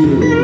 you.